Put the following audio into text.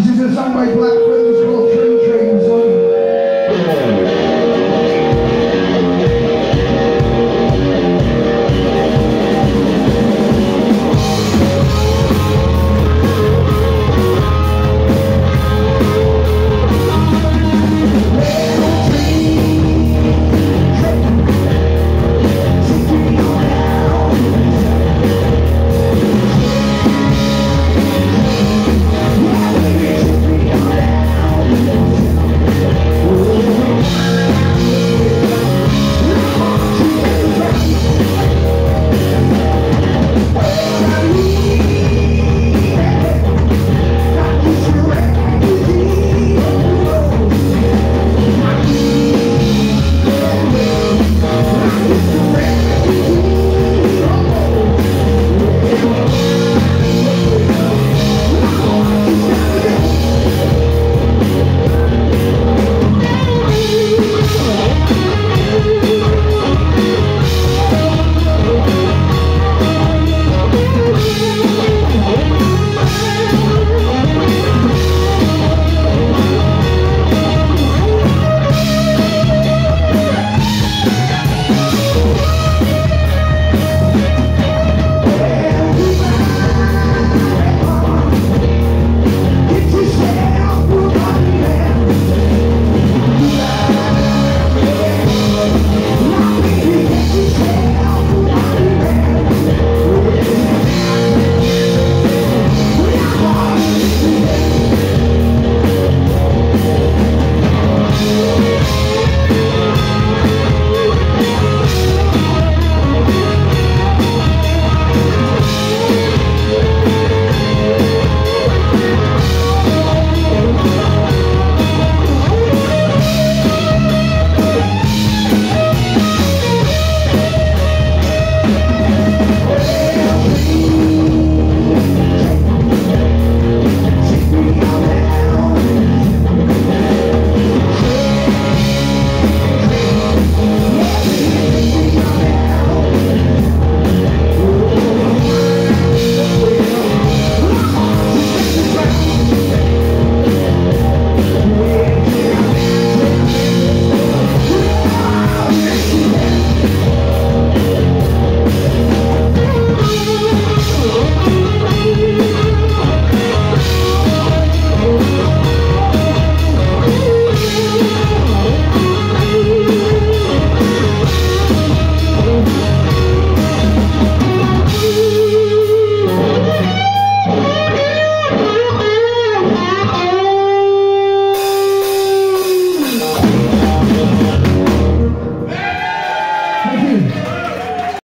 This is a song Black friend.